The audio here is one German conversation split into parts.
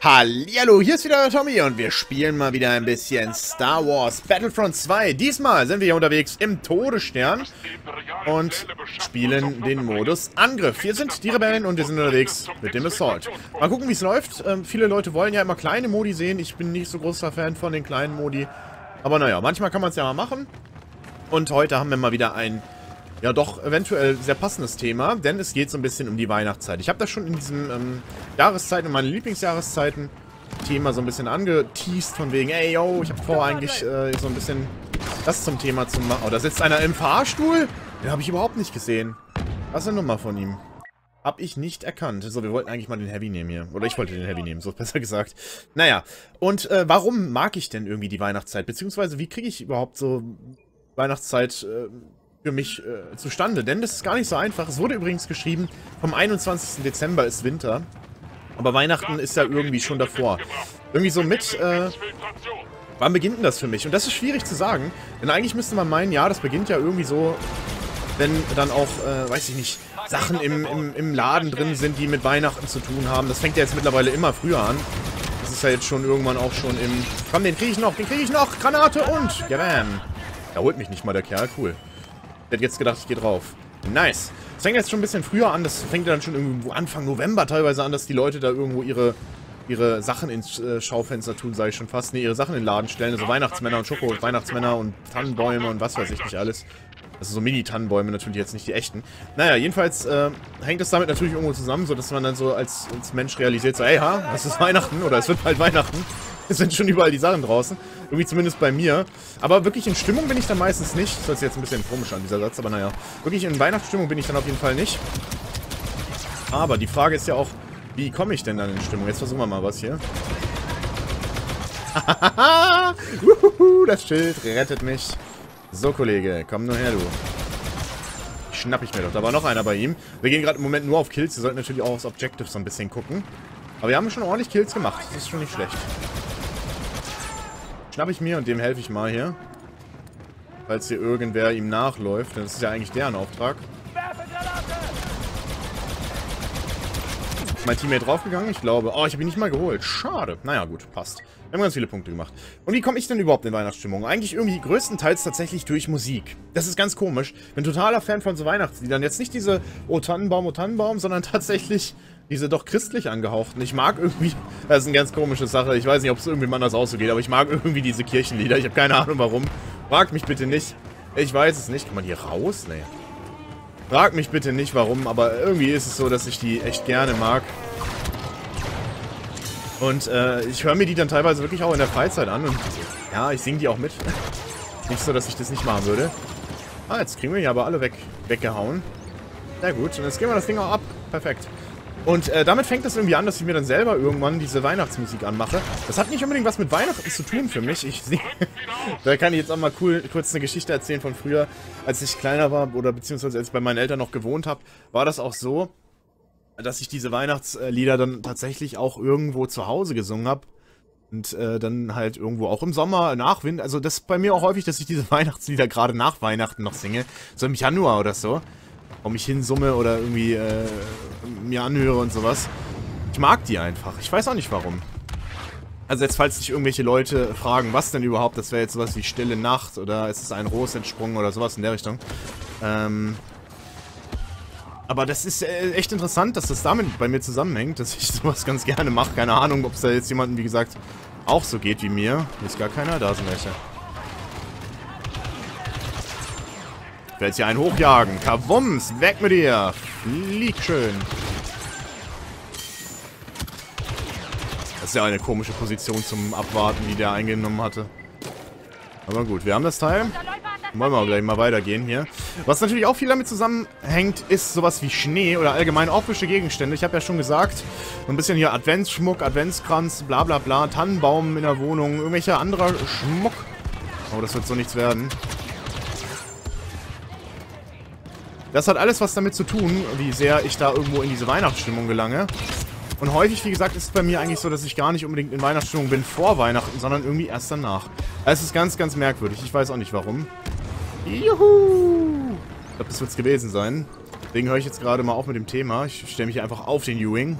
Hallihallo, hier ist wieder Tommy und wir spielen mal wieder ein bisschen Star Wars Battlefront 2. Diesmal sind wir hier unterwegs im Todesstern und spielen den Modus Angriff. Wir sind die Rebellen und wir sind unterwegs mit dem Assault. Mal gucken, wie es läuft. Ähm, viele Leute wollen ja immer kleine Modi sehen. Ich bin nicht so großer Fan von den kleinen Modi. Aber naja, manchmal kann man es ja mal machen. Und heute haben wir mal wieder ein ja doch eventuell sehr passendes Thema, denn es geht so ein bisschen um die Weihnachtszeit. Ich habe das schon in diesem ähm, Jahreszeiten, in meinen Lieblingsjahreszeiten Thema so ein bisschen angeteased, von wegen, ey, yo, ich habe vor eigentlich äh, so ein bisschen das zum Thema zu machen. Oh, da sitzt einer im Fahrstuhl? Den habe ich überhaupt nicht gesehen. Was ist eine Nummer von ihm? Hab ich nicht erkannt. So, wir wollten eigentlich mal den Heavy nehmen hier. Oder ich wollte den Heavy nehmen, so besser gesagt. Naja, und äh, warum mag ich denn irgendwie die Weihnachtszeit? Beziehungsweise, wie kriege ich überhaupt so Weihnachtszeit äh, für mich äh, zustande. Denn das ist gar nicht so einfach. Es wurde übrigens geschrieben, vom 21. Dezember ist Winter. Aber Weihnachten ist ja irgendwie schon davor. Irgendwie so mit, äh, wann beginnt denn das für mich? Und das ist schwierig zu sagen. Denn eigentlich müsste man meinen, ja, das beginnt ja irgendwie so, wenn dann auch, äh, weiß ich nicht, Sachen im, im, im Laden drin sind, die mit Weihnachten zu tun haben. Das fängt ja jetzt mittlerweile immer früher an. Das ist ja jetzt schon irgendwann auch schon im... Komm, den kriege ich noch, den kriege ich noch! Granate und... Ja, bam. Da holt mich nicht mal der Kerl, cool. Ich hätte jetzt gedacht, ich gehe drauf. Nice. Das fängt jetzt schon ein bisschen früher an. Das fängt dann schon irgendwo Anfang November teilweise an, dass die Leute da irgendwo ihre, ihre Sachen ins äh, Schaufenster tun, sage ich schon fast. Ne, ihre Sachen in den Laden stellen. Also Weihnachtsmänner und Schoko, Weihnachtsmänner und Tannenbäume und was weiß ich nicht alles. Also so Mini-Tannenbäume, natürlich jetzt nicht die echten. Naja, jedenfalls äh, hängt es damit natürlich irgendwo zusammen, sodass man dann so als, als Mensch realisiert, so, ey, ha, es ist Weihnachten oder es wird bald Weihnachten. Es sind schon überall die Sachen draußen. Irgendwie zumindest bei mir. Aber wirklich in Stimmung bin ich dann meistens nicht. Das sich jetzt ein bisschen komisch an, dieser Satz, aber naja. Wirklich in Weihnachtsstimmung bin ich dann auf jeden Fall nicht. Aber die Frage ist ja auch, wie komme ich denn dann in Stimmung? Jetzt versuchen wir mal was hier. das Schild rettet mich. So, Kollege, komm nur her, du. Schnapp ich mir doch. Da war noch einer bei ihm. Wir gehen gerade im Moment nur auf Kills. Wir sollten natürlich auch aufs Objective so ein bisschen gucken. Aber wir haben schon ordentlich Kills gemacht. Das ist schon nicht schlecht. Schnapp ich mir und dem helfe ich mal hier. Falls hier irgendwer ihm nachläuft. Denn das ist ja eigentlich deren Auftrag. Ist mein Teammate draufgegangen? Ich glaube. Oh, ich habe ihn nicht mal geholt. Schade. Naja, gut. Passt. Wir haben ganz viele Punkte gemacht. Und wie komme ich denn überhaupt in Weihnachtsstimmung? Eigentlich irgendwie größtenteils tatsächlich durch Musik. Das ist ganz komisch. Bin totaler Fan von so Weihnachtsliedern. Jetzt nicht diese O Tannenbaum, O Tannenbaum, sondern tatsächlich diese doch christlich angehauchten. Ich mag irgendwie, das ist eine ganz komische Sache, ich weiß nicht, ob es irgendwie anders auch so geht, aber ich mag irgendwie diese Kirchenlieder. Ich habe keine Ahnung warum. Frag mich bitte nicht. Ich weiß es nicht. Kann man hier raus? Nee. Frag mich bitte nicht warum, aber irgendwie ist es so, dass ich die echt gerne mag. Und äh, ich höre mir die dann teilweise wirklich auch in der Freizeit an und ja, ich singe die auch mit. nicht so, dass ich das nicht machen würde. Ah, jetzt kriegen wir hier aber alle weg, weggehauen. Sehr gut, und jetzt gehen wir das Ding auch ab. Perfekt. Und äh, damit fängt es irgendwie an, dass ich mir dann selber irgendwann diese Weihnachtsmusik anmache. Das hat nicht unbedingt was mit Weihnachten zu tun für mich. Ich da kann ich jetzt auch mal cool kurz eine Geschichte erzählen von früher, als ich kleiner war oder beziehungsweise als ich bei meinen Eltern noch gewohnt habe, war das auch so, dass ich diese Weihnachtslieder dann tatsächlich auch irgendwo zu Hause gesungen habe. Und äh, dann halt irgendwo auch im Sommer, nach Wind. Also das ist bei mir auch häufig, dass ich diese Weihnachtslieder gerade nach Weihnachten noch singe. So im Januar oder so warum ich hinsumme oder irgendwie äh, mir anhöre und sowas. Ich mag die einfach. Ich weiß auch nicht warum. Also jetzt, falls sich irgendwelche Leute fragen, was denn überhaupt, das wäre jetzt sowas wie Stille Nacht oder ist es ein Ros entsprungen oder sowas in der Richtung. Ähm, aber das ist äh, echt interessant, dass das damit bei mir zusammenhängt, dass ich sowas ganz gerne mache. Keine Ahnung, ob es da jetzt jemanden, wie gesagt, auch so geht wie mir. Hier ist gar keiner, da sind welche. Ich werde jetzt hier einen hochjagen. Kavums, weg mit dir. Flieg schön. Das ist ja eine komische Position zum Abwarten, die der eingenommen hatte. Aber gut, wir haben das Teil. Wollen wir gleich mal weitergehen hier. Was natürlich auch viel damit zusammenhängt, ist sowas wie Schnee oder allgemein optische Gegenstände. Ich habe ja schon gesagt, so ein bisschen hier Adventsschmuck, Adventskranz, bla bla bla, Tannenbaum in der Wohnung, irgendwelcher anderer Schmuck. Oh, das wird so nichts werden. Das hat alles was damit zu tun, wie sehr ich da irgendwo in diese Weihnachtsstimmung gelange. Und häufig, wie gesagt, ist es bei mir eigentlich so, dass ich gar nicht unbedingt in Weihnachtsstimmung bin vor Weihnachten, sondern irgendwie erst danach. Es ist ganz, ganz merkwürdig. Ich weiß auch nicht warum. Juhu! Ich glaube, das wird es gewesen sein. Deswegen höre ich jetzt gerade mal auf mit dem Thema. Ich stelle mich einfach auf den U-Wing.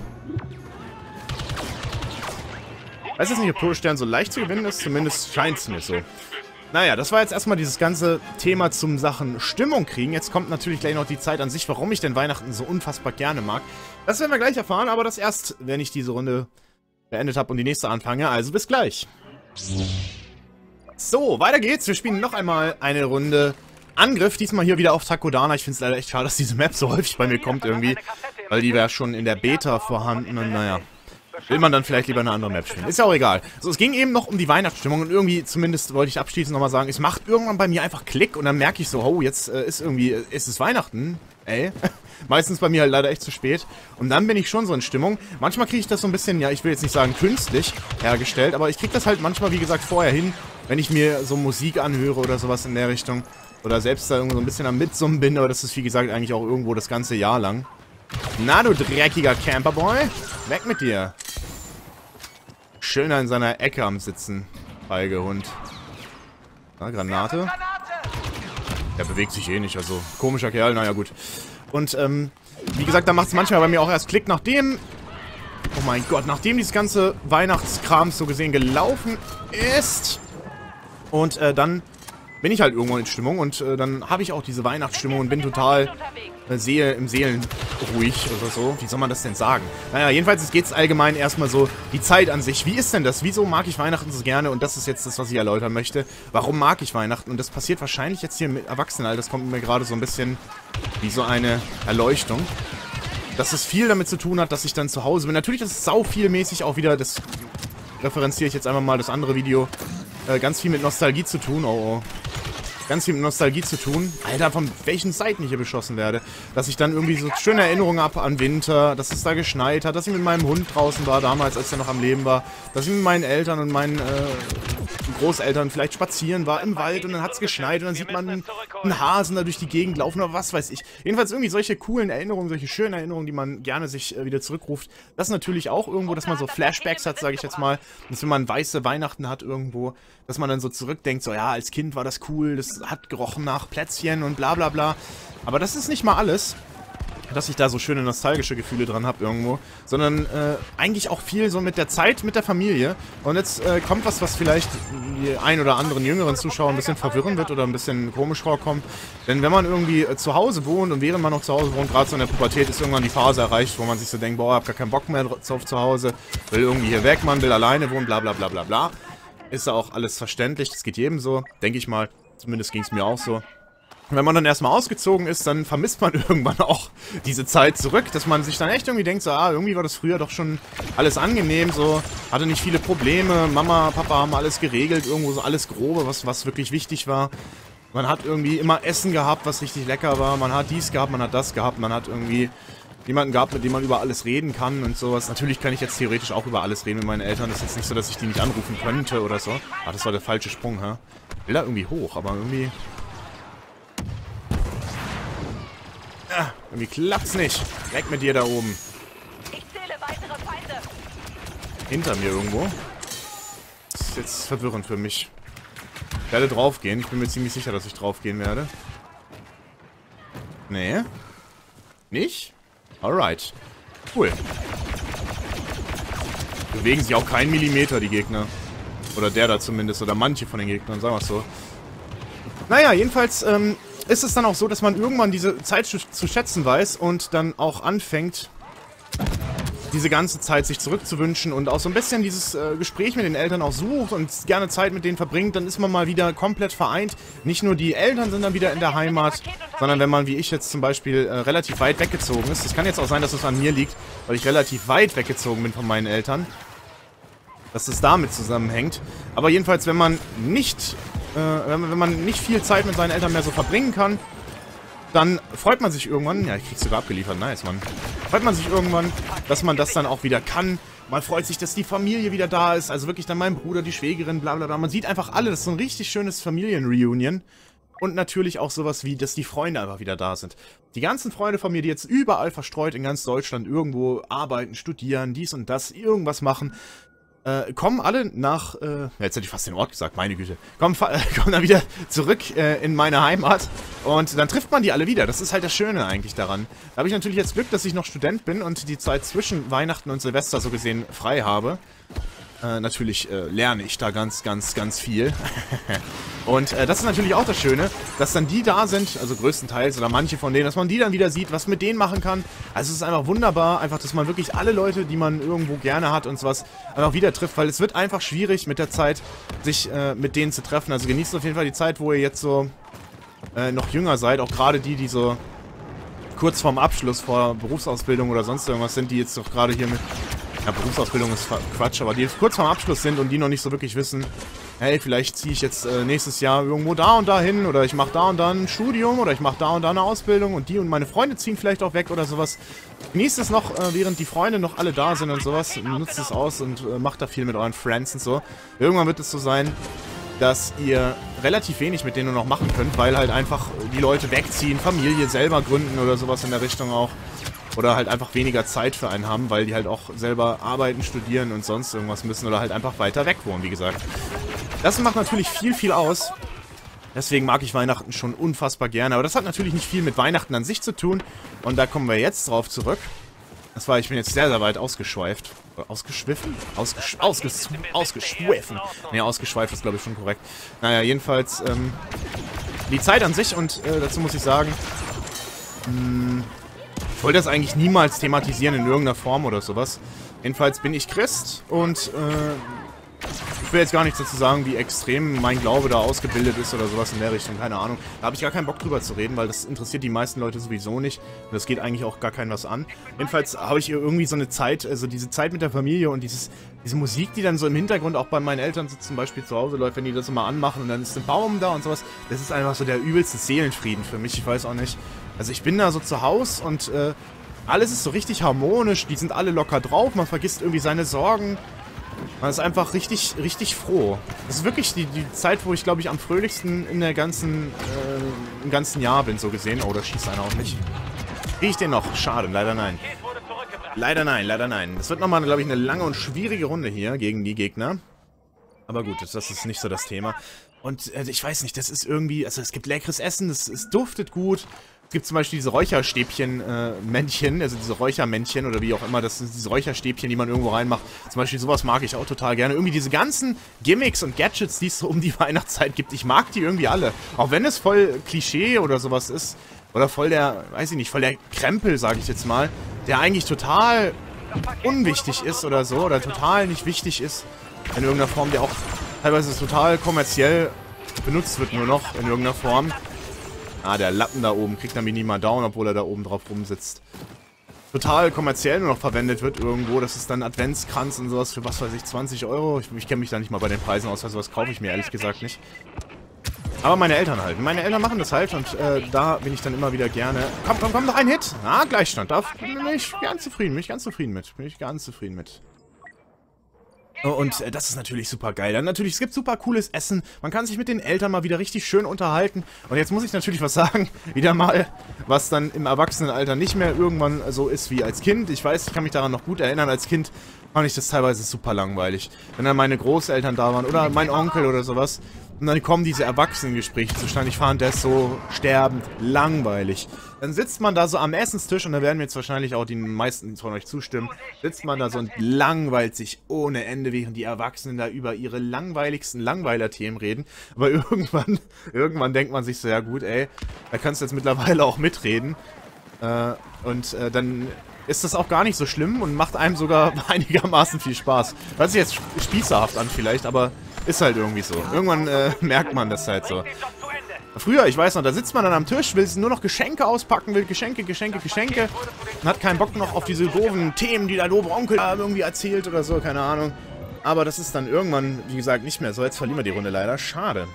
Weiß jetzt nicht, ob Todesstern so leicht zu gewinnen ist. Zumindest scheint es mir so. Naja, das war jetzt erstmal dieses ganze Thema zum Sachen Stimmung kriegen. Jetzt kommt natürlich gleich noch die Zeit an sich, warum ich denn Weihnachten so unfassbar gerne mag. Das werden wir gleich erfahren, aber das erst, wenn ich diese Runde beendet habe und die nächste anfange. Also bis gleich. So, weiter geht's. Wir spielen noch einmal eine Runde Angriff. Diesmal hier wieder auf Takodana. Ich finde es leider echt schade, dass diese Map so häufig bei mir kommt irgendwie. Weil die wäre schon in der Beta vorhanden und naja will man dann vielleicht lieber eine andere Map spielen. Ist ja auch egal. So, es ging eben noch um die Weihnachtsstimmung und irgendwie, zumindest wollte ich abschließend nochmal sagen, es macht irgendwann bei mir einfach Klick und dann merke ich so, oh, jetzt äh, ist irgendwie, äh, ist es Weihnachten, ey. Meistens bei mir halt leider echt zu spät. Und dann bin ich schon so in Stimmung. Manchmal kriege ich das so ein bisschen, ja, ich will jetzt nicht sagen künstlich hergestellt, aber ich kriege das halt manchmal, wie gesagt, vorher hin, wenn ich mir so Musik anhöre oder sowas in der Richtung. Oder selbst da so ein bisschen am Mitsummen bin, aber das ist, wie gesagt, eigentlich auch irgendwo das ganze Jahr lang. Na, du dreckiger Camperboy. Weg mit dir. Schöner in seiner Ecke am Sitzen, feige Hund. Na, Granate. Der bewegt sich eh nicht, also komischer Kerl, naja gut. Und, ähm, wie gesagt, da macht es manchmal bei mir auch erst Klick, nachdem... Oh mein Gott, nachdem dieses ganze Weihnachtskram so gesehen gelaufen ist. Und, äh, dann bin ich halt irgendwo in Stimmung und äh, dann habe ich auch diese Weihnachtsstimmung und bin total äh, sehe im Seelen ruhig oder so. Wie soll man das denn sagen? Naja, jedenfalls geht es allgemein erstmal so die Zeit an sich. Wie ist denn das? Wieso mag ich Weihnachten so gerne? Und das ist jetzt das, was ich erläutern möchte. Warum mag ich Weihnachten? Und das passiert wahrscheinlich jetzt hier mit Erwachsenen. Das kommt mir gerade so ein bisschen wie so eine Erleuchtung. Dass es viel damit zu tun hat, dass ich dann zu Hause bin. Natürlich ist es sau vielmäßig auch wieder, das referenziere ich jetzt einfach mal das andere Video, äh, ganz viel mit Nostalgie zu tun. Oh, oh ganz viel mit Nostalgie zu tun. Alter, von welchen Seiten ich hier beschossen werde. Dass ich dann irgendwie so schöne Erinnerungen habe an Winter, dass es da geschneit hat, dass ich mit meinem Hund draußen war, damals, als er noch am Leben war. Dass ich mit meinen Eltern und meinen äh, Großeltern vielleicht spazieren war im Wald und dann hat es geschneit und dann sieht man einen Hasen da durch die Gegend laufen oder was weiß ich. Jedenfalls irgendwie solche coolen Erinnerungen, solche schönen Erinnerungen, die man gerne sich äh, wieder zurückruft. Das natürlich auch irgendwo, dass man so Flashbacks hat, sage ich jetzt mal. Dass wenn man weiße Weihnachten hat irgendwo, dass man dann so zurückdenkt, so ja, als Kind war das cool, das hat gerochen nach Plätzchen und bla bla bla. Aber das ist nicht mal alles dass ich da so schöne nostalgische Gefühle dran habe irgendwo, sondern äh, eigentlich auch viel so mit der Zeit, mit der Familie. Und jetzt äh, kommt was, was vielleicht die ein oder anderen jüngeren Zuschauer ein bisschen verwirren wird oder ein bisschen komisch vorkommt. Denn wenn man irgendwie äh, zu Hause wohnt und während man noch zu Hause wohnt, gerade so in der Pubertät, ist irgendwann die Phase erreicht, wo man sich so denkt, boah, ich hab gar keinen Bock mehr auf zu Hause, will irgendwie hier weg, man will alleine wohnen, bla bla bla bla bla. Ist ja auch alles verständlich, das geht jedem so, denke ich mal. Zumindest ging es mir auch so wenn man dann erstmal ausgezogen ist, dann vermisst man irgendwann auch diese Zeit zurück, dass man sich dann echt irgendwie denkt, so, ah, irgendwie war das früher doch schon alles angenehm, so, hatte nicht viele Probleme, Mama, Papa haben alles geregelt, irgendwo so alles Grobe, was, was wirklich wichtig war. Man hat irgendwie immer Essen gehabt, was richtig lecker war, man hat dies gehabt, man hat das gehabt, man hat irgendwie jemanden gehabt, mit dem man über alles reden kann und sowas. Natürlich kann ich jetzt theoretisch auch über alles reden mit meinen Eltern, das ist jetzt nicht so, dass ich die nicht anrufen könnte oder so. Ah, das war der falsche Sprung, hä? Will da irgendwie hoch, aber irgendwie Ah, irgendwie klappt's nicht. Weg mit dir da oben. Ich zähle weitere Feinde. Hinter mir irgendwo. Das ist jetzt verwirrend für mich. Ich werde draufgehen. Ich bin mir ziemlich sicher, dass ich draufgehen werde. Nee. Nicht? Alright. Cool. Bewegen sich auch keinen Millimeter, die Gegner. Oder der da zumindest. Oder manche von den Gegnern, sagen wir es so. Naja, jedenfalls, ähm, ist es dann auch so, dass man irgendwann diese Zeit zu schätzen weiß und dann auch anfängt, diese ganze Zeit sich zurückzuwünschen und auch so ein bisschen dieses äh, Gespräch mit den Eltern auch sucht und gerne Zeit mit denen verbringt, dann ist man mal wieder komplett vereint. Nicht nur die Eltern sind dann wieder in der Heimat, sondern wenn man, wie ich jetzt zum Beispiel, äh, relativ weit weggezogen ist. Das kann jetzt auch sein, dass es an mir liegt, weil ich relativ weit weggezogen bin von meinen Eltern. Dass es damit zusammenhängt. Aber jedenfalls, wenn man nicht äh, wenn, man nicht viel Zeit mit seinen Eltern mehr so verbringen kann, dann freut man sich irgendwann, ja, ich krieg's sogar abgeliefert, nice, Mann. Freut man sich irgendwann, dass man das dann auch wieder kann. Man freut sich, dass die Familie wieder da ist, also wirklich dann mein Bruder, die Schwägerin, bla bla bla. Man sieht einfach alle, das ist so ein richtig schönes Familienreunion. Und natürlich auch sowas wie, dass die Freunde einfach wieder da sind. Die ganzen Freunde von mir, die jetzt überall verstreut in ganz Deutschland irgendwo arbeiten, studieren, dies und das, irgendwas machen, äh, kommen alle nach, äh, jetzt hätte ich fast den Ort gesagt, meine Güte, kommen, kommen dann wieder zurück äh, in meine Heimat und dann trifft man die alle wieder. Das ist halt das Schöne eigentlich daran. Da habe ich natürlich jetzt Glück, dass ich noch Student bin und die Zeit zwischen Weihnachten und Silvester so gesehen frei habe. Äh, natürlich äh, lerne ich da ganz, ganz, ganz viel. und äh, das ist natürlich auch das Schöne, dass dann die da sind, also größtenteils oder manche von denen, dass man die dann wieder sieht, was mit denen machen kann. Also es ist einfach wunderbar, einfach, dass man wirklich alle Leute, die man irgendwo gerne hat und sowas, einfach wieder trifft, weil es wird einfach schwierig mit der Zeit, sich äh, mit denen zu treffen. Also genießt auf jeden Fall die Zeit, wo ihr jetzt so äh, noch jünger seid, auch gerade die, die so kurz vorm Abschluss, vor Berufsausbildung oder sonst irgendwas sind, die jetzt doch gerade hier mit ja, Berufsausbildung ist Quatsch, aber die jetzt kurz vorm Abschluss sind und die noch nicht so wirklich wissen, hey, vielleicht ziehe ich jetzt äh, nächstes Jahr irgendwo da und da hin oder ich mache da und da ein Studium oder ich mache da und da eine Ausbildung und die und meine Freunde ziehen vielleicht auch weg oder sowas. Genießt es noch, äh, während die Freunde noch alle da sind und sowas. Nutzt es aus und äh, macht da viel mit euren Friends und so. Irgendwann wird es so sein, dass ihr relativ wenig mit denen noch machen könnt, weil halt einfach die Leute wegziehen, Familie selber gründen oder sowas in der Richtung auch. Oder halt einfach weniger Zeit für einen haben, weil die halt auch selber arbeiten, studieren und sonst irgendwas müssen oder halt einfach weiter weg wohnen, wie gesagt. Das macht natürlich viel, viel aus. Deswegen mag ich Weihnachten schon unfassbar gerne. Aber das hat natürlich nicht viel mit Weihnachten an sich zu tun. Und da kommen wir jetzt drauf zurück. Das war, ich bin jetzt sehr, sehr weit ausgeschweift. Ausgeschwiffen? Ausgesch ausges ausgeschwiffen. Ne, ausgeschweift ist, glaube ich, schon korrekt. Naja, jedenfalls, ähm, die Zeit an sich und äh, dazu muss ich sagen, mh, hm, ich wollte das eigentlich niemals thematisieren in irgendeiner Form oder sowas. Jedenfalls bin ich Christ und äh, ich will jetzt gar nichts dazu sagen, wie extrem mein Glaube da ausgebildet ist oder sowas in der Richtung, keine Ahnung. Da habe ich gar keinen Bock drüber zu reden, weil das interessiert die meisten Leute sowieso nicht. Und das geht eigentlich auch gar keinen was an. Jedenfalls habe ich irgendwie so eine Zeit, also diese Zeit mit der Familie und dieses, diese Musik, die dann so im Hintergrund auch bei meinen Eltern so zum Beispiel zu Hause läuft, wenn die das immer anmachen und dann ist ein Baum da und sowas. Das ist einfach so der übelste Seelenfrieden für mich, ich weiß auch nicht. Also ich bin da so zu Hause und äh, alles ist so richtig harmonisch, die sind alle locker drauf, man vergisst irgendwie seine Sorgen. Man ist einfach richtig, richtig froh. Das ist wirklich die, die Zeit, wo ich, glaube ich, am fröhlichsten in der ganzen, äh, im ganzen Jahr bin, so gesehen. Oh, da schießt einer auch nicht. Kriege ich den noch? Schade, leider nein. Leider nein, leider nein. Das wird nochmal, glaube ich, eine lange und schwierige Runde hier gegen die Gegner. Aber gut, das ist nicht so das Thema. Und äh, ich weiß nicht, das ist irgendwie, also es gibt leckeres Essen, es, es duftet gut. Es gibt zum Beispiel diese Räucherstäbchen-Männchen, äh, also diese Räuchermännchen oder wie auch immer, das sind diese Räucherstäbchen, die man irgendwo reinmacht. Zum Beispiel sowas mag ich auch total gerne. Irgendwie diese ganzen Gimmicks und Gadgets, die es so um die Weihnachtszeit gibt, ich mag die irgendwie alle. Auch wenn es voll Klischee oder sowas ist. Oder voll der, weiß ich nicht, voll der Krempel, sage ich jetzt mal. Der eigentlich total unwichtig ist oder so. Oder total nicht wichtig ist. In irgendeiner Form, der auch teilweise total kommerziell benutzt wird nur noch in irgendeiner Form. Ah, der Lappen da oben kriegt dann Minima Down, obwohl er da oben drauf rumsitzt. Total kommerziell nur noch verwendet wird irgendwo. Das ist dann Adventskranz und sowas für, was weiß ich, 20 Euro. Ich, ich kenne mich da nicht mal bei den Preisen aus, weil sowas kaufe ich mir ehrlich gesagt nicht. Aber meine Eltern halt. Meine Eltern machen das halt und äh, da bin ich dann immer wieder gerne... Komm, komm, komm, noch ein Hit! Ah, Gleichstand. Da bin ich ganz zufrieden. Bin ich ganz zufrieden mit. Bin ich ganz zufrieden mit. Oh, und äh, das ist natürlich super geil. Dann natürlich, es gibt super cooles Essen. Man kann sich mit den Eltern mal wieder richtig schön unterhalten. Und jetzt muss ich natürlich was sagen. Wieder mal, was dann im Erwachsenenalter nicht mehr irgendwann so ist wie als Kind. Ich weiß, ich kann mich daran noch gut erinnern. Als Kind fand ich das teilweise super langweilig. Wenn dann meine Großeltern da waren oder mein Onkel oder sowas. Und dann kommen diese Erwachsenengespräche zustande. Ich fand das so sterbend langweilig. Dann sitzt man da so am Essenstisch und da werden mir jetzt wahrscheinlich auch die meisten von euch zustimmen. Sitzt man da so und langweilt sich ohne Ende, während die Erwachsenen da über ihre langweiligsten Langweiler-Themen reden. Aber irgendwann, irgendwann denkt man sich so, ja gut, ey, da kannst du jetzt mittlerweile auch mitreden. Äh, und äh, dann ist das auch gar nicht so schlimm und macht einem sogar einigermaßen viel Spaß. Hört sich jetzt spießerhaft an vielleicht, aber ist halt irgendwie so. Irgendwann äh, merkt man das halt so. Früher, ich weiß noch, da sitzt man dann am Tisch, will nur noch Geschenke auspacken, will Geschenke, Geschenke, Geschenke und hat keinen Bock noch auf diese doofen Themen, die der doofe Onkel irgendwie erzählt oder so, keine Ahnung. Aber das ist dann irgendwann, wie gesagt, nicht mehr so. Jetzt verlieren wir die Runde leider. Schade.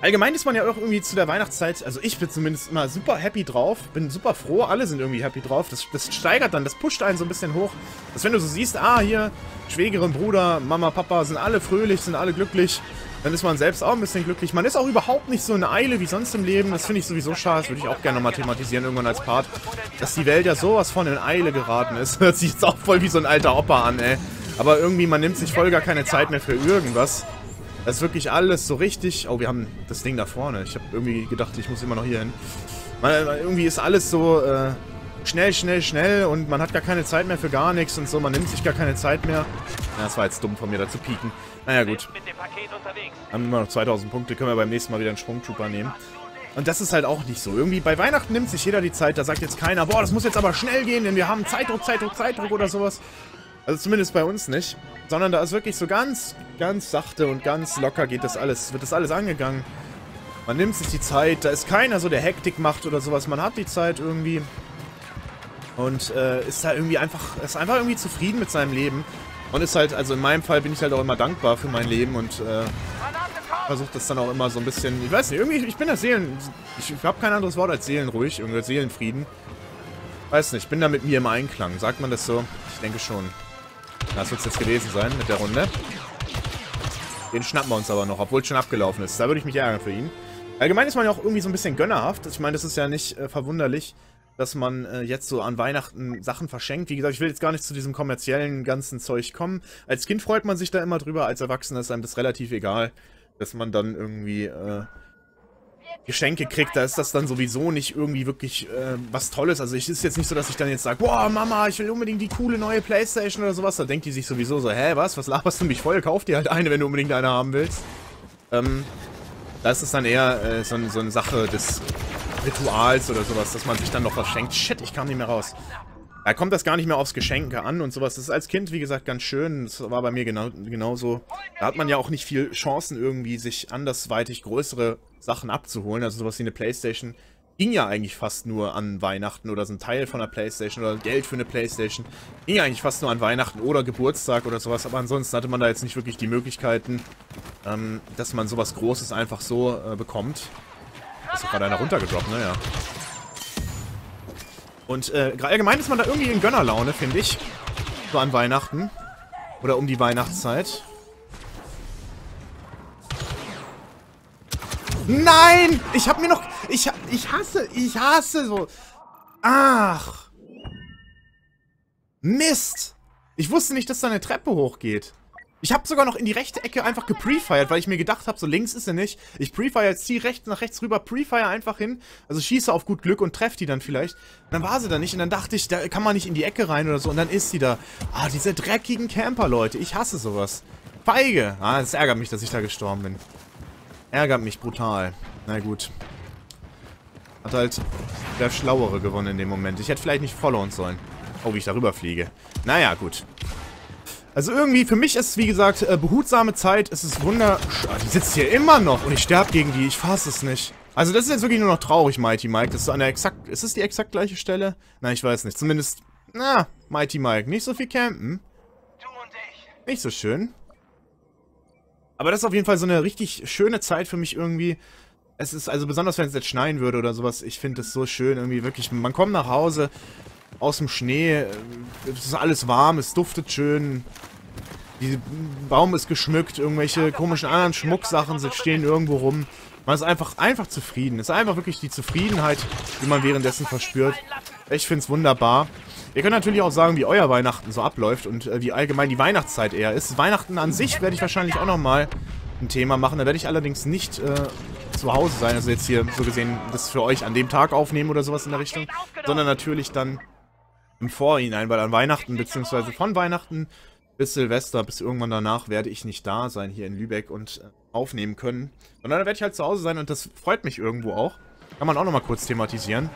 Allgemein ist man ja auch irgendwie zu der Weihnachtszeit, also ich bin zumindest immer super happy drauf, bin super froh, alle sind irgendwie happy drauf. Das, das steigert dann, das pusht einen so ein bisschen hoch. Dass wenn du so siehst, ah, hier, Schwägerin, Bruder, Mama, Papa sind alle fröhlich, sind alle glücklich, dann ist man selbst auch ein bisschen glücklich. Man ist auch überhaupt nicht so in Eile wie sonst im Leben. Das finde ich sowieso schade. Das würde ich auch gerne nochmal thematisieren irgendwann als Part. Dass die Welt ja sowas von in Eile geraten ist. Hört sich jetzt auch voll wie so ein alter Opa an, ey. Aber irgendwie, man nimmt sich voll gar keine Zeit mehr für irgendwas. Das ist wirklich alles so richtig... Oh, wir haben das Ding da vorne. Ich habe irgendwie gedacht, ich muss immer noch hier hin. irgendwie ist alles so äh, schnell, schnell, schnell und man hat gar keine Zeit mehr für gar nichts und so. Man nimmt sich gar keine Zeit mehr. Ja, das war jetzt dumm von mir, da zu pieken. Naja, gut. Haben immer noch 2000 Punkte. Können wir beim nächsten Mal wieder einen Sprungtrooper nehmen. Und das ist halt auch nicht so. Irgendwie bei Weihnachten nimmt sich jeder die Zeit. Da sagt jetzt keiner, boah, das muss jetzt aber schnell gehen, denn wir haben Zeitdruck, Zeitdruck, Zeitdruck oder sowas. Also zumindest bei uns nicht. Sondern da ist wirklich so ganz, ganz sachte und ganz locker geht das alles, wird das alles angegangen. Man nimmt sich die Zeit. Da ist keiner so, der Hektik macht oder sowas. Man hat die Zeit irgendwie. Und äh, ist da irgendwie einfach, ist einfach irgendwie zufrieden mit seinem Leben. Und ist halt, also in meinem Fall bin ich halt auch immer dankbar für mein Leben und äh, versuche das dann auch immer so ein bisschen, ich weiß nicht, irgendwie, ich bin der Seelen, ich, ich habe kein anderes Wort als seelenruhig, irgendwie Seelenfrieden. Weiß nicht, ich bin da mit mir im Einklang, sagt man das so? Ich denke schon. Das wird es jetzt gewesen sein mit der Runde. Den schnappen wir uns aber noch, obwohl es schon abgelaufen ist. Da würde ich mich ärgern für ihn. Allgemein ist man ja auch irgendwie so ein bisschen gönnerhaft. Ich meine, das ist ja nicht äh, verwunderlich, dass man äh, jetzt so an Weihnachten Sachen verschenkt. Wie gesagt, ich will jetzt gar nicht zu diesem kommerziellen ganzen Zeug kommen. Als Kind freut man sich da immer drüber, als Erwachsener ist einem das relativ egal dass man dann irgendwie äh, Geschenke kriegt, da ist das dann sowieso nicht irgendwie wirklich äh, was Tolles. Also es ist jetzt nicht so, dass ich dann jetzt sage, boah, Mama, ich will unbedingt die coole neue Playstation oder sowas. Da denkt die sich sowieso so, hä, was, was laberst du mich voll? Kauf dir halt eine, wenn du unbedingt eine haben willst. Ähm, da ist es dann eher äh, so, so eine Sache des Rituals oder sowas, dass man sich dann noch was schenkt. Shit, ich kam nicht mehr raus. Da kommt das gar nicht mehr aufs Geschenke an und sowas. Das ist als Kind, wie gesagt, ganz schön. Das war bei mir genau, genauso. Da hat man ja auch nicht viel Chancen irgendwie, sich andersweitig größere Sachen abzuholen. Also sowas wie eine Playstation ging ja eigentlich fast nur an Weihnachten oder so ein Teil von der Playstation oder Geld für eine Playstation. Ging ja eigentlich fast nur an Weihnachten oder Geburtstag oder sowas. Aber ansonsten hatte man da jetzt nicht wirklich die Möglichkeiten, ähm, dass man sowas Großes einfach so äh, bekommt. Ist doch gerade einer runtergedroppt, ne? Ja. Und äh, allgemein ist man da irgendwie in Gönnerlaune, finde ich. So an Weihnachten. Oder um die Weihnachtszeit. Nein! Ich hab mir noch... Ich, ich hasse... Ich hasse so... Ach. Mist! Ich wusste nicht, dass da eine Treppe hochgeht. Ich habe sogar noch in die rechte Ecke einfach geprefired, weil ich mir gedacht habe, so links ist er nicht. Ich prefire jetzt ziehe rechts nach rechts rüber, prefire einfach hin. Also schieße auf gut Glück und treffe die dann vielleicht. Und dann war sie da nicht und dann dachte ich, da kann man nicht in die Ecke rein oder so. Und dann ist sie da. Ah, diese dreckigen Camper, Leute. Ich hasse sowas. Feige. Ah, es ärgert mich, dass ich da gestorben bin. Ärgert mich brutal. Na gut. Hat halt der Schlauere gewonnen in dem Moment. Ich hätte vielleicht nicht followen sollen. Oh, wie ich darüber fliege. Naja, gut. Also irgendwie, für mich ist es, wie gesagt, äh, behutsame Zeit. Es ist wunder... Ah, die sitzt hier immer noch und ich sterbe gegen die. Ich fasse es nicht. Also das ist jetzt wirklich nur noch traurig, Mighty Mike. Das ist an der exakt... Ist es die exakt gleiche Stelle? Nein, ich weiß nicht. Zumindest... Na, Mighty Mike. Nicht so viel campen. Nicht so schön. Aber das ist auf jeden Fall so eine richtig schöne Zeit für mich irgendwie. Es ist, also besonders wenn es jetzt schneien würde oder sowas, ich finde es so schön irgendwie wirklich. Man kommt nach Hause, aus dem Schnee. Es ist alles warm, es duftet schön. Der Baum ist geschmückt, irgendwelche komischen anderen Schmucksachen stehen irgendwo rum. Man ist einfach, einfach zufrieden. Es ist einfach wirklich die Zufriedenheit, die man währenddessen verspürt. Ich finde es wunderbar. Ihr könnt natürlich auch sagen, wie euer Weihnachten so abläuft und äh, wie allgemein die Weihnachtszeit eher ist. Weihnachten an sich werde ich wahrscheinlich auch nochmal ein Thema machen. Da werde ich allerdings nicht äh, zu Hause sein. Also jetzt hier so gesehen das für euch an dem Tag aufnehmen oder sowas in der Richtung. Sondern natürlich dann im Vorhinein, weil an Weihnachten, beziehungsweise von Weihnachten bis Silvester, bis irgendwann danach, werde ich nicht da sein hier in Lübeck und äh, aufnehmen können. Sondern da werde ich halt zu Hause sein und das freut mich irgendwo auch. Kann man auch nochmal kurz thematisieren.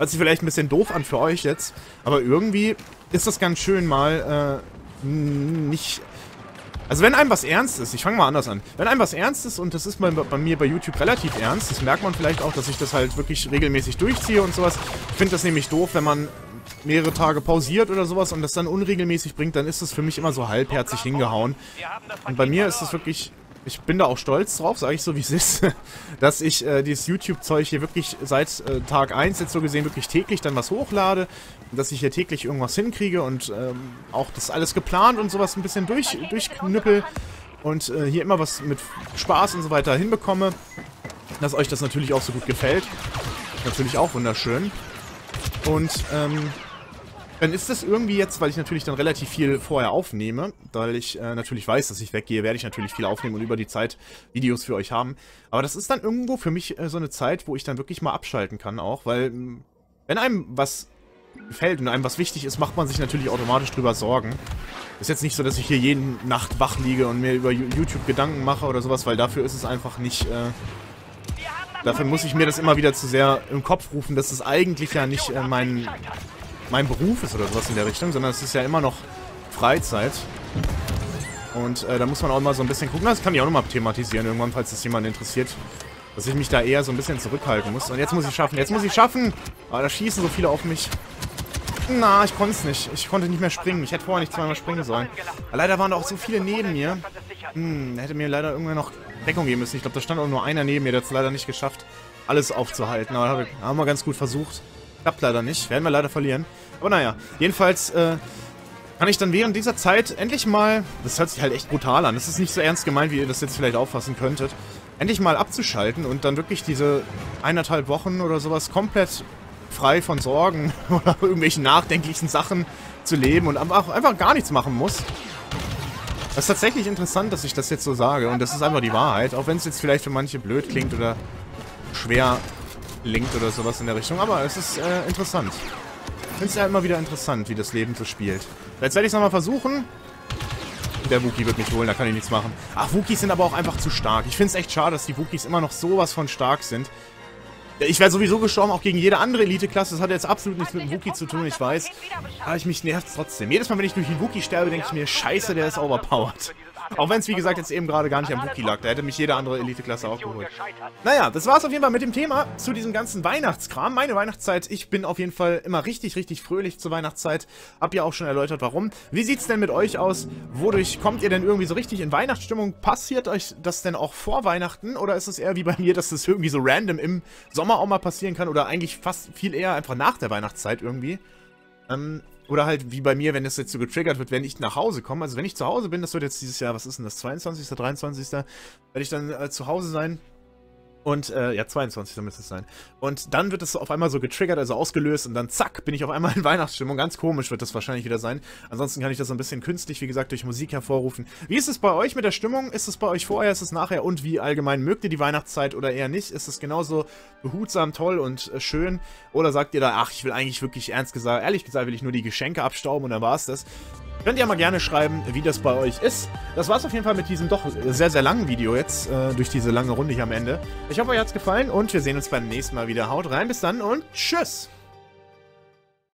Hört sich vielleicht ein bisschen doof an für euch jetzt, aber irgendwie ist das ganz schön mal äh, nicht... Also wenn einem was ernst ist, ich fange mal anders an. Wenn einem was ernst ist, und das ist bei, bei, mir bei YouTube relativ ernst, das merkt man vielleicht auch, dass ich das halt wirklich regelmäßig durchziehe und sowas. Ich finde das nämlich doof, wenn man mehrere Tage pausiert oder sowas und das dann unregelmäßig bringt, dann ist das für mich immer so halbherzig hingehauen. Und bei mir ist es wirklich, ich bin da auch stolz drauf, sage ich so wie es ist, dass ich äh, dieses YouTube-Zeug hier wirklich seit äh, Tag 1 jetzt so gesehen wirklich täglich dann was hochlade, dass ich hier täglich irgendwas hinkriege und ähm, auch das alles geplant und sowas ein bisschen durch, durchknüppel und äh, hier immer was mit Spaß und so weiter hinbekomme, dass euch das natürlich auch so gut gefällt. Natürlich auch wunderschön. Und, ähm, dann ist das irgendwie jetzt, weil ich natürlich dann relativ viel vorher aufnehme, weil ich äh, natürlich weiß, dass ich weggehe, werde ich natürlich viel aufnehmen und über die Zeit Videos für euch haben. Aber das ist dann irgendwo für mich äh, so eine Zeit, wo ich dann wirklich mal abschalten kann auch, weil wenn einem was gefällt und einem was wichtig ist, macht man sich natürlich automatisch drüber Sorgen. Ist jetzt nicht so, dass ich hier jeden Nacht wach liege und mir über YouTube Gedanken mache oder sowas, weil dafür ist es einfach nicht... Äh, dafür muss ich mir das immer wieder zu sehr im Kopf rufen, dass es eigentlich ja nicht äh, mein mein Beruf ist oder sowas in der Richtung, sondern es ist ja immer noch Freizeit. Und äh, da muss man auch mal so ein bisschen gucken. Das kann ich auch nochmal thematisieren irgendwann, falls das jemand interessiert. Dass ich mich da eher so ein bisschen zurückhalten muss. Und jetzt muss ich schaffen. Jetzt muss ich schaffen. Aber ah, da schießen so viele auf mich. Na, ich konnte es nicht. Ich konnte nicht mehr springen. Ich hätte vorher nicht zweimal springen sollen. Aber leider waren da auch so viele neben mir. Hm, hätte mir leider irgendwann noch Deckung geben müssen. Ich glaube, da stand auch nur einer neben mir. Der hat es leider nicht geschafft, alles aufzuhalten. Aber haben wir ganz gut versucht. Klappt leider nicht. Werden wir leider verlieren. Aber naja, jedenfalls äh, kann ich dann während dieser Zeit endlich mal... Das hört sich halt echt brutal an. Das ist nicht so ernst gemeint, wie ihr das jetzt vielleicht auffassen könntet. Endlich mal abzuschalten und dann wirklich diese eineinhalb Wochen oder sowas komplett frei von Sorgen oder irgendwelchen nachdenklichen Sachen zu leben und einfach, einfach gar nichts machen muss. Das ist tatsächlich interessant, dass ich das jetzt so sage und das ist einfach die Wahrheit, auch wenn es jetzt vielleicht für manche blöd klingt oder schwer linkt oder sowas in der Richtung, aber es ist äh, interessant. Ich finde es ja immer wieder interessant, wie das Leben so spielt. Jetzt werde ich es nochmal versuchen. Der Wookie wird mich holen, da kann ich nichts machen. Ach, Wookies sind aber auch einfach zu stark. Ich finde es echt schade, dass die Wookies immer noch sowas von stark sind. Ich wäre sowieso gestorben, auch gegen jede andere Elite-Klasse. Das hat jetzt absolut nichts mit dem Wookie zu tun, ich weiß. Aber ich mich nervt trotzdem. Jedes Mal, wenn ich durch den Wookie sterbe, denke ich mir, scheiße, der ist overpowered. Auch wenn es, wie gesagt, jetzt eben gerade gar nicht am Wookie lag. Da hätte mich jede andere Elite-Klasse auch geholt. Naja, das war es auf jeden Fall mit dem Thema zu diesem ganzen Weihnachtskram. Meine Weihnachtszeit, ich bin auf jeden Fall immer richtig, richtig fröhlich zur Weihnachtszeit. Hab ja auch schon erläutert, warum. Wie sieht's denn mit euch aus? Wodurch kommt ihr denn irgendwie so richtig in Weihnachtsstimmung? Passiert euch das denn auch vor Weihnachten? Oder ist es eher wie bei mir, dass das irgendwie so random im Sommer auch mal passieren kann? Oder eigentlich fast viel eher einfach nach der Weihnachtszeit irgendwie? Ähm, oder halt wie bei mir, wenn das jetzt so getriggert wird, wenn ich nach Hause komme. Also wenn ich zu Hause bin, das wird jetzt dieses Jahr, was ist denn das, 22., 23., werde ich dann äh, zu Hause sein und, äh, ja, 22. müsste es sein. Und dann wird es auf einmal so getriggert, also ausgelöst und dann zack, bin ich auf einmal in Weihnachtsstimmung. Ganz komisch wird das wahrscheinlich wieder sein. Ansonsten kann ich das so ein bisschen künstlich, wie gesagt, durch Musik hervorrufen. Wie ist es bei euch mit der Stimmung? Ist es bei euch vorher, ist es nachher? Und wie allgemein mögt ihr die Weihnachtszeit oder eher nicht? Ist es genauso behutsam, toll und äh, schön? Oder sagt ihr da, ach, ich will eigentlich wirklich ernst gesagt, ehrlich gesagt, will ich nur die Geschenke abstauben und dann war's das? Könnt ihr mal gerne schreiben, wie das bei euch ist. Das war's auf jeden Fall mit diesem doch sehr, sehr langen Video jetzt, äh, durch diese lange Runde hier am Ende. Ich hoffe, euch hat's gefallen und wir sehen uns beim nächsten Mal wieder. Haut rein, bis dann und tschüss!